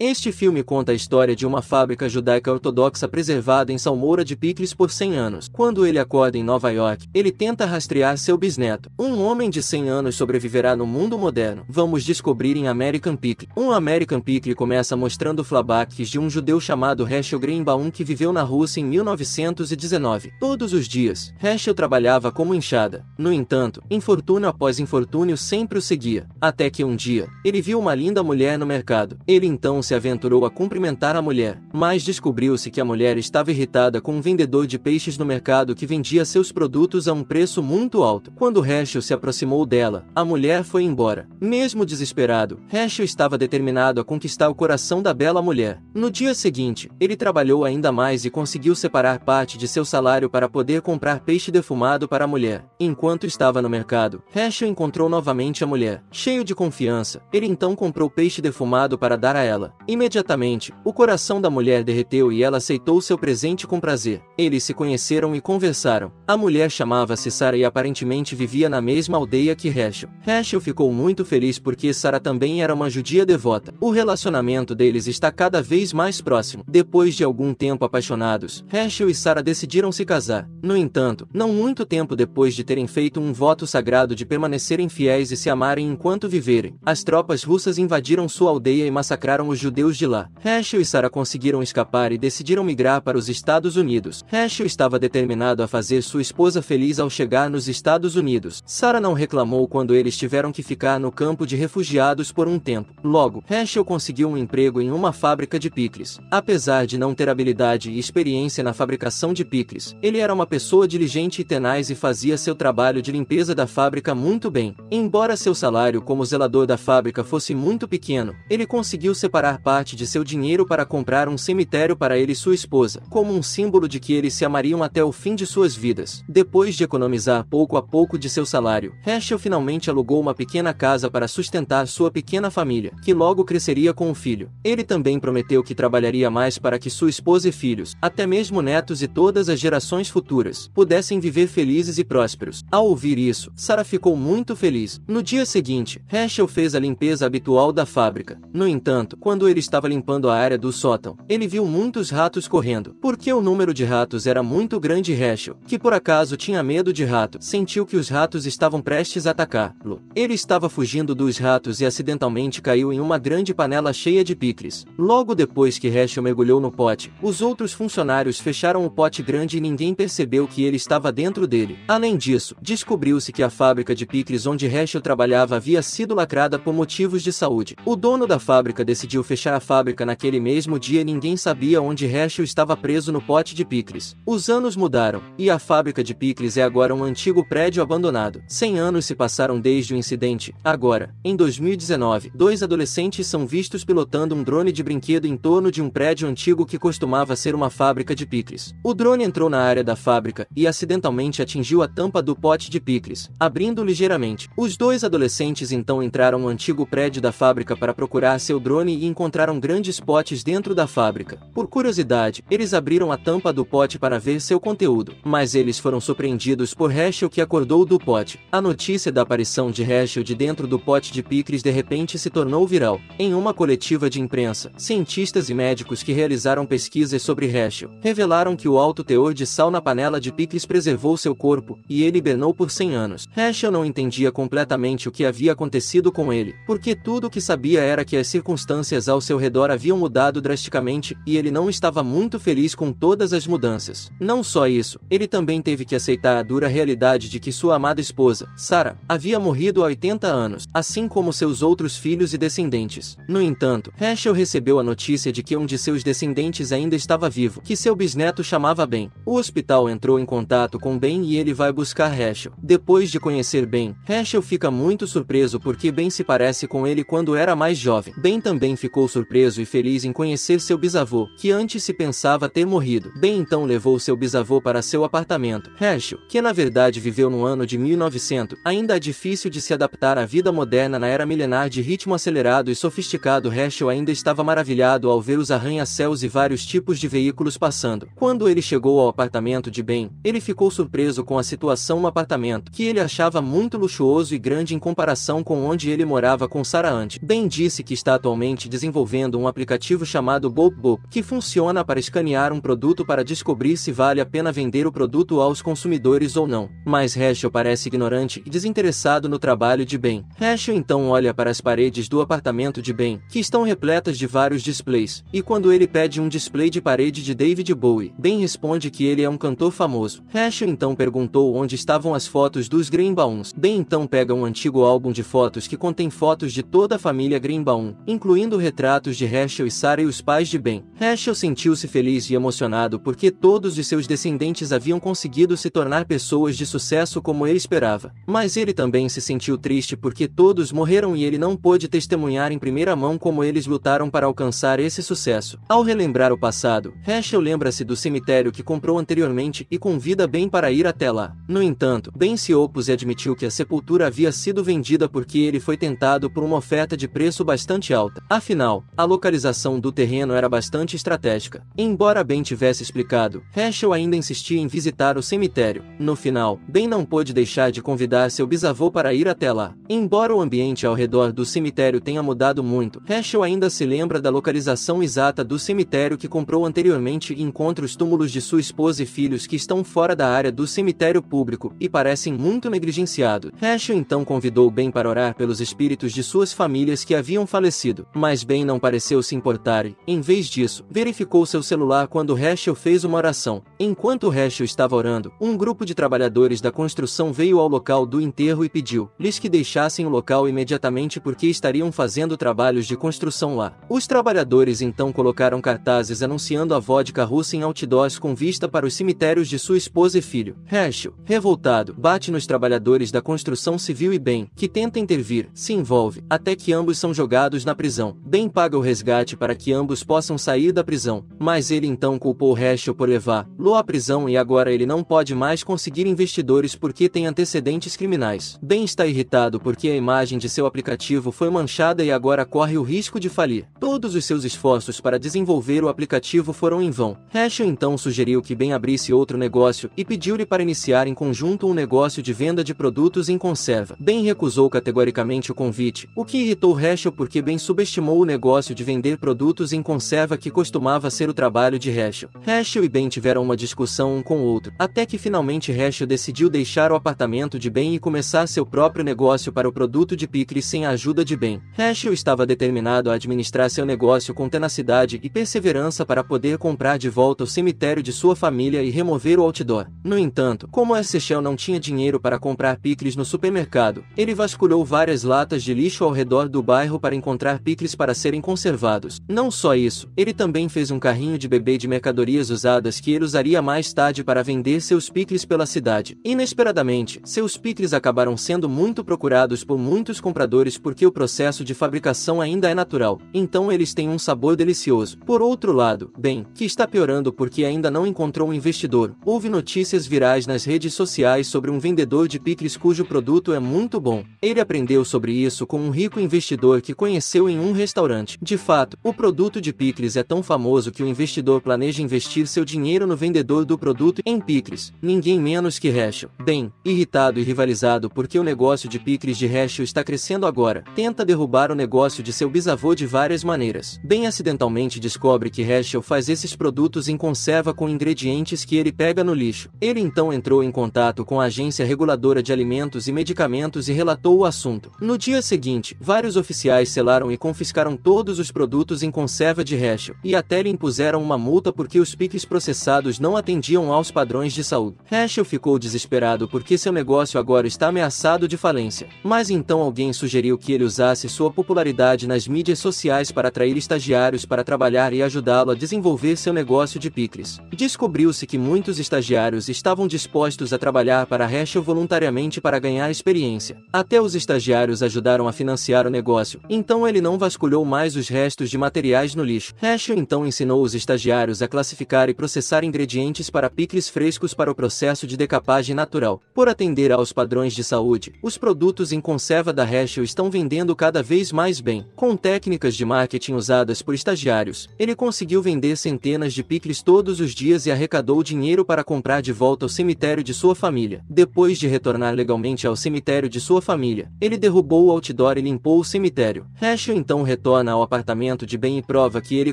Este filme conta a história de uma fábrica judaica ortodoxa preservada em Salmoura de Picles por 100 anos. Quando ele acorda em Nova York, ele tenta rastrear seu bisneto. Um homem de 100 anos sobreviverá no mundo moderno. Vamos descobrir em American Pickle. Um American Pickle começa mostrando flashbacks de um judeu chamado Heschel Greenbaum que viveu na Rússia em 1919. Todos os dias, Heschel trabalhava como enxada. No entanto, infortúnio após infortúnio sempre o seguia. Até que um dia, ele viu uma linda mulher no mercado. Ele então se aventurou a cumprimentar a mulher, mas descobriu-se que a mulher estava irritada com um vendedor de peixes no mercado que vendia seus produtos a um preço muito alto. Quando Heschel se aproximou dela, a mulher foi embora. Mesmo desesperado, Heschel estava determinado a conquistar o coração da bela mulher. No dia seguinte, ele trabalhou ainda mais e conseguiu separar parte de seu salário para poder comprar peixe defumado para a mulher. Enquanto estava no mercado, Heschel encontrou novamente a mulher. Cheio de confiança, ele então comprou peixe defumado para dar a ela. Imediatamente, o coração da mulher derreteu e ela aceitou seu presente com prazer. Eles se conheceram e conversaram. A mulher chamava-se Sara e aparentemente vivia na mesma aldeia que Heschel. Heschel ficou muito feliz porque Sara também era uma judia devota. O relacionamento deles está cada vez mais próximo. Depois de algum tempo apaixonados, Heschel e Sara decidiram se casar. No entanto, não muito tempo depois de terem feito um voto sagrado de permanecerem fiéis e se amarem enquanto viverem, as tropas russas invadiram sua aldeia e massacraram os judeus de lá. Heschel e Sarah conseguiram escapar e decidiram migrar para os Estados Unidos. Heschel estava determinado a fazer sua esposa feliz ao chegar nos Estados Unidos. Sarah não reclamou quando eles tiveram que ficar no campo de refugiados por um tempo. Logo, Heschel conseguiu um emprego em uma fábrica de picles. Apesar de não ter habilidade e experiência na fabricação de picles, ele era uma pessoa diligente e tenaz e fazia seu trabalho de limpeza da fábrica muito bem. Embora seu salário como zelador da fábrica fosse muito pequeno, ele conseguiu separar parte de seu dinheiro para comprar um cemitério para ele e sua esposa, como um símbolo de que eles se amariam até o fim de suas vidas. Depois de economizar pouco a pouco de seu salário, Heschel finalmente alugou uma pequena casa para sustentar sua pequena família, que logo cresceria com um filho. Ele também prometeu que trabalharia mais para que sua esposa e filhos, até mesmo netos e todas as gerações futuras, pudessem viver felizes e prósperos. Ao ouvir isso, Sarah ficou muito feliz. No dia seguinte, Heschel fez a limpeza habitual da fábrica. No entanto, quando quando ele estava limpando a área do sótão, ele viu muitos ratos correndo. Porque o número de ratos era muito grande Heschel, que por acaso tinha medo de rato, sentiu que os ratos estavam prestes a atacá-lo. Ele estava fugindo dos ratos e acidentalmente caiu em uma grande panela cheia de picles. Logo depois que Heschel mergulhou no pote, os outros funcionários fecharam o pote grande e ninguém percebeu que ele estava dentro dele. Além disso, descobriu-se que a fábrica de picles onde Heschel trabalhava havia sido lacrada por motivos de saúde. O dono da fábrica decidiu fechar fechar a fábrica naquele mesmo dia ninguém sabia onde Heschel estava preso no pote de picles. Os anos mudaram, e a fábrica de picles é agora um antigo prédio abandonado. Cem anos se passaram desde o incidente. Agora, em 2019, dois adolescentes são vistos pilotando um drone de brinquedo em torno de um prédio antigo que costumava ser uma fábrica de picles. O drone entrou na área da fábrica e acidentalmente atingiu a tampa do pote de picles, abrindo ligeiramente. Os dois adolescentes então entraram no antigo prédio da fábrica para procurar seu drone e encontrar encontraram grandes potes dentro da fábrica. Por curiosidade, eles abriram a tampa do pote para ver seu conteúdo, mas eles foram surpreendidos por Heschel que acordou do pote. A notícia da aparição de Heschel de dentro do pote de picles de repente se tornou viral. Em uma coletiva de imprensa, cientistas e médicos que realizaram pesquisas sobre Heschel revelaram que o alto teor de sal na panela de picles preservou seu corpo, e ele hibernou por 100 anos. Heschel não entendia completamente o que havia acontecido com ele, porque tudo o que sabia era que as circunstâncias ao seu redor haviam mudado drasticamente e ele não estava muito feliz com todas as mudanças. Não só isso, ele também teve que aceitar a dura realidade de que sua amada esposa, Sarah, havia morrido há 80 anos, assim como seus outros filhos e descendentes. No entanto, Heschel recebeu a notícia de que um de seus descendentes ainda estava vivo, que seu bisneto chamava Ben. O hospital entrou em contato com Ben e ele vai buscar Heschel. Depois de conhecer Ben, Heschel fica muito surpreso porque Ben se parece com ele quando era mais jovem. Ben também ficou ficou surpreso e feliz em conhecer seu bisavô, que antes se pensava ter morrido. Ben então levou seu bisavô para seu apartamento. Herschel, que na verdade viveu no ano de 1900, ainda é difícil de se adaptar à vida moderna na era milenar de ritmo acelerado e sofisticado. Herschel ainda estava maravilhado ao ver os arranha-céus e vários tipos de veículos passando. Quando ele chegou ao apartamento de Ben, ele ficou surpreso com a situação no apartamento, que ele achava muito luxuoso e grande em comparação com onde ele morava com Sarah antes. Ben disse que está atualmente desenvolvendo desenvolvendo um aplicativo chamado BookBook, que funciona para escanear um produto para descobrir se vale a pena vender o produto aos consumidores ou não. Mas Heschel parece ignorante e desinteressado no trabalho de Ben. Heschel então olha para as paredes do apartamento de Ben, que estão repletas de vários displays, e quando ele pede um display de parede de David Bowie, Ben responde que ele é um cantor famoso. Heschel então perguntou onde estavam as fotos dos Greenbaums. Ben então pega um antigo álbum de fotos que contém fotos de toda a família Greenbaum, incluindo retratos de Heschel e Sarah e os pais de Ben. Heschel sentiu-se feliz e emocionado porque todos de seus descendentes haviam conseguido se tornar pessoas de sucesso como ele esperava. Mas ele também se sentiu triste porque todos morreram e ele não pôde testemunhar em primeira mão como eles lutaram para alcançar esse sucesso. Ao relembrar o passado, Heschel lembra-se do cemitério que comprou anteriormente e convida Ben para ir até lá. No entanto, Ben se opôs e admitiu que a sepultura havia sido vendida porque ele foi tentado por uma oferta de preço bastante alta. Afinal, a localização do terreno era bastante estratégica. Embora Ben tivesse explicado, Heschel ainda insistia em visitar o cemitério. No final, Ben não pôde deixar de convidar seu bisavô para ir até lá. Embora o ambiente ao redor do cemitério tenha mudado muito, Heschel ainda se lembra da localização exata do cemitério que comprou anteriormente e encontra os túmulos de sua esposa e filhos que estão fora da área do cemitério público e parecem muito negligenciados. Heschel então convidou Ben para orar pelos espíritos de suas famílias que haviam falecido, mas Ben não pareceu se importar e, em vez disso, verificou seu celular quando Heschel fez uma oração. Enquanto Heschel estava orando, um grupo de trabalhadores da construção veio ao local do enterro e pediu-lhes que deixassem o local imediatamente porque estariam fazendo trabalhos de construção lá. Os trabalhadores então colocaram cartazes anunciando a vodka russa em outdoors com vista para os cemitérios de sua esposa e filho. Herschel, revoltado, bate nos trabalhadores da construção civil e Ben, que tenta intervir, se envolve, até que ambos são jogados na prisão. Ben paga o resgate para que ambos possam sair da prisão, mas ele então culpou Herschel por levar-lo à prisão e agora ele não pode mais conseguir investidores porque tem antecedentes criminais. Ben está irritado porque a imagem de seu aplicativo foi manchada e agora corre o risco de falir. Todos os seus esforços para desenvolver o aplicativo foram em vão. Herschel então sugeriu que Ben abrisse outro negócio e pediu-lhe para iniciar em conjunto um negócio de venda de produtos em conserva. Ben recusou categoricamente o convite, o que irritou Herschel porque Ben subestimou o negócio de vender produtos em conserva que costumava ser o trabalho de Herschel. Herschel e Ben tiveram uma discussão um com o outro, até que finalmente Herschel decidiu deixar o apartamento de Ben e começar seu próprio negócio para o produto de picles sem a ajuda de Ben. Herschel estava determinado a administrar seu negócio com tenacidade e perseverança para poder comprar de volta o cemitério de sua família e remover o outdoor. No entanto, como Shell não tinha dinheiro para comprar picles no supermercado, ele vasculhou várias latas de lixo ao redor do bairro para encontrar picles para serem conservados. Não só isso, ele também fez um carrinho de bebê de mercadorias usadas que ele usaria mais tarde para vender seus picles pela cidade. Inesperadamente, seus picles acabaram sendo muito procurados por muitos compradores porque o processo de fabricação ainda é natural, então eles têm um sabor delicioso. Por outro lado, bem, que está piorando porque ainda não encontrou um investidor. Houve notícias virais nas redes sociais sobre um vendedor de picles cujo produto é muito bom. Ele aprendeu sobre isso com um rico investidor que conheceu em um restaurante. De fato, o produto de picles é tão famoso que o investidor planeja investir seu dinheiro no vendedor do produto em picles, ninguém menos que Heschel. Bem, irritado e rivalizado porque o negócio de picles de Heschel está crescendo agora, tenta derrubar o negócio de seu bisavô de várias maneiras. Bem acidentalmente descobre que Heschel faz esses produtos em conserva com ingredientes que ele pega no lixo. Ele então entrou em contato com a agência reguladora de alimentos e medicamentos e relatou o assunto. No dia seguinte, vários oficiais selaram e confiscaram todos os produtos em conserva de Heschel, e até lhe impuseram uma multa porque os picles processados não atendiam aos padrões de saúde. Heschel ficou desesperado porque seu negócio agora está ameaçado de falência. Mas então alguém sugeriu que ele usasse sua popularidade nas mídias sociais para atrair estagiários para trabalhar e ajudá-lo a desenvolver seu negócio de picles. Descobriu-se que muitos estagiários estavam dispostos a trabalhar para Heschel voluntariamente para ganhar experiência. Até os estagiários ajudaram a financiar o negócio, então ele não vasculhou mais os restos de materiais no lixo. Heschel então ensinou os estagiários a classificar e processar ingredientes para picles frescos para o processo de decapagem natural. Por atender aos padrões de saúde, os produtos em conserva da Heschel estão vendendo cada vez mais bem. Com técnicas de marketing usadas por estagiários, ele conseguiu vender centenas de picles todos os dias e arrecadou dinheiro para comprar de volta o cemitério de sua família. Depois de retornar legalmente ao cemitério de sua família, ele derrubou o outdoor e limpou o cemitério. Heschel então retorna retorna ao apartamento de Ben e prova que ele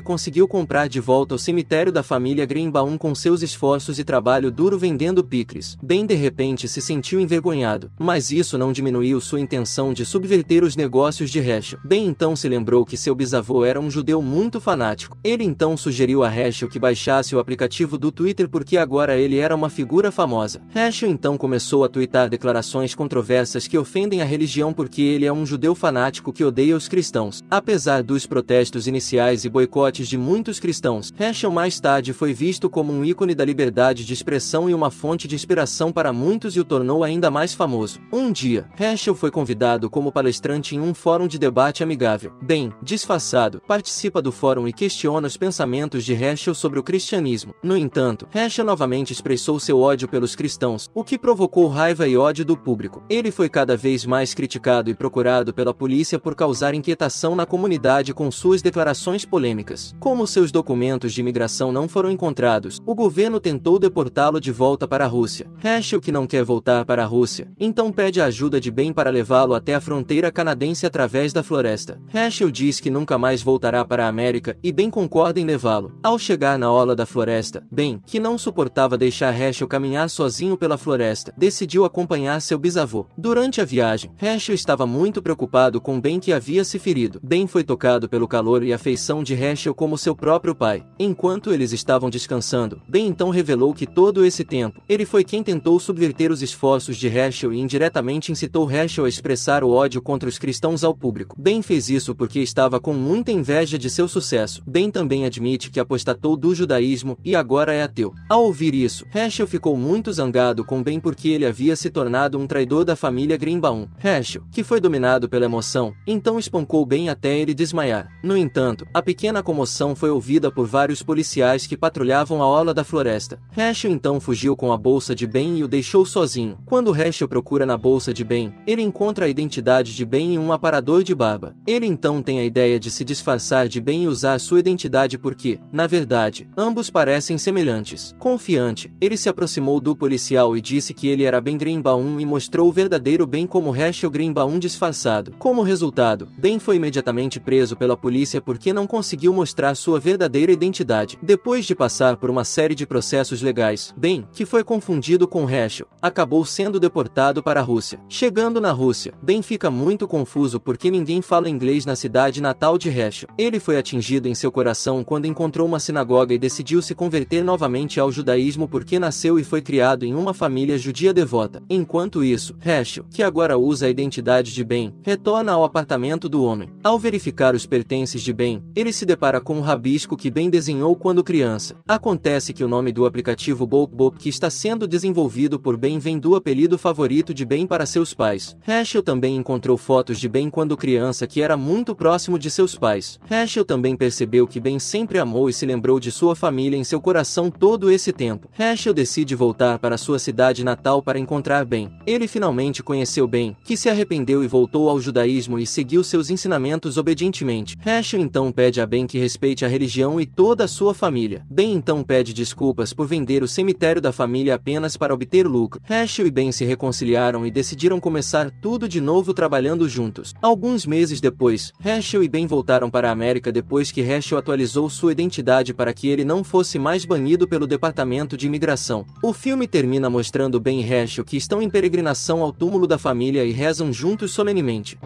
conseguiu comprar de volta o cemitério da família Greenbaum com seus esforços e trabalho duro vendendo picles. Ben de repente se sentiu envergonhado, mas isso não diminuiu sua intenção de subverter os negócios de Heschel. Ben então se lembrou que seu bisavô era um judeu muito fanático. Ele então sugeriu a Heschel que baixasse o aplicativo do Twitter porque agora ele era uma figura famosa. Heschel então começou a twittar declarações controversas que ofendem a religião porque ele é um judeu fanático que odeia os cristãos. Apesar dos protestos iniciais e boicotes de muitos cristãos, Heschel mais tarde foi visto como um ícone da liberdade de expressão e uma fonte de inspiração para muitos e o tornou ainda mais famoso. Um dia, Heschel foi convidado como palestrante em um fórum de debate amigável. Bem, disfarçado, participa do fórum e questiona os pensamentos de Heschel sobre o cristianismo. No entanto, Heschel novamente expressou seu ódio pelos cristãos, o que provocou raiva e ódio do público. Ele foi cada vez mais criticado e procurado pela polícia por causar inquietação na comunidade com suas declarações polêmicas. Como seus documentos de imigração não foram encontrados, o governo tentou deportá-lo de volta para a Rússia. Heschel, que não quer voltar para a Rússia, então pede a ajuda de Ben para levá-lo até a fronteira canadense através da floresta. Heschel diz que nunca mais voltará para a América e Ben concorda em levá-lo. Ao chegar na ola da floresta, Ben, que não suportava deixar Heschel caminhar sozinho pela floresta, decidiu acompanhar seu bisavô. Durante a viagem, Heschel estava muito preocupado com Ben que havia se ferido. Ben foi tocado pelo calor e afeição de Heschel como seu próprio pai. Enquanto eles estavam descansando, Ben então revelou que todo esse tempo, ele foi quem tentou subverter os esforços de Heschel e indiretamente incitou Heschel a expressar o ódio contra os cristãos ao público. Ben fez isso porque estava com muita inveja de seu sucesso. Ben também admite que apostatou do judaísmo e agora é ateu. Ao ouvir isso, Heschel ficou muito zangado com Ben porque ele havia se tornado um traidor da família Greenbaum. Heschel, que foi dominado pela emoção, então espancou Ben até ele desmaiar. No entanto, a pequena comoção foi ouvida por vários policiais que patrulhavam a ola da floresta. Heschel então fugiu com a bolsa de Ben e o deixou sozinho. Quando Heschel procura na bolsa de Ben, ele encontra a identidade de Ben em um aparador de barba. Ele então tem a ideia de se disfarçar de Ben e usar sua identidade porque, na verdade, ambos parecem semelhantes. Confiante, ele se aproximou do policial e disse que ele era Ben Greenbaum e mostrou o verdadeiro Ben como Heschel Greenbaum disfarçado. Como resultado, Ben foi imediatamente preso pela polícia porque não conseguiu mostrar sua verdadeira identidade. Depois de passar por uma série de processos legais, Ben, que foi confundido com Heschel, acabou sendo deportado para a Rússia. Chegando na Rússia, Ben fica muito confuso porque ninguém fala inglês na cidade natal de Heschel. Ele foi atingido em seu coração quando encontrou uma sinagoga e decidiu se converter novamente ao judaísmo porque nasceu e foi criado em uma família judia devota. Enquanto isso, Heschel, que agora usa a identidade de Ben, retorna ao apartamento do homem. Ao verificar os pertences de Ben, ele se depara com um rabisco que Ben desenhou quando criança. Acontece que o nome do aplicativo Bop que está sendo desenvolvido por Ben vem do apelido favorito de Ben para seus pais. Heschel também encontrou fotos de Ben quando criança que era muito próximo de seus pais. Heschel também percebeu que Ben sempre amou e se lembrou de sua família em seu coração todo esse tempo. Heschel decide voltar para sua cidade natal para encontrar Ben. Ele finalmente conheceu Ben, que se arrependeu e voltou ao judaísmo e seguiu seus ensinamentos obedientemente. Heschel então pede a Ben que respeite a religião e toda a sua família. Ben então pede desculpas por vender o cemitério da família apenas para obter lucro. Heschel e Ben se reconciliaram e decidiram começar tudo de novo trabalhando juntos. Alguns meses depois, Heschel e Ben voltaram para a América depois que Heschel atualizou sua identidade para que ele não fosse mais banido pelo Departamento de Imigração. O filme termina mostrando Ben e Heschel que estão em peregrinação ao túmulo da família e rezam juntos solenemente.